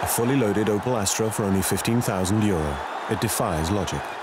A fully loaded Opel Astra for only 15,000 euro. It defies logic.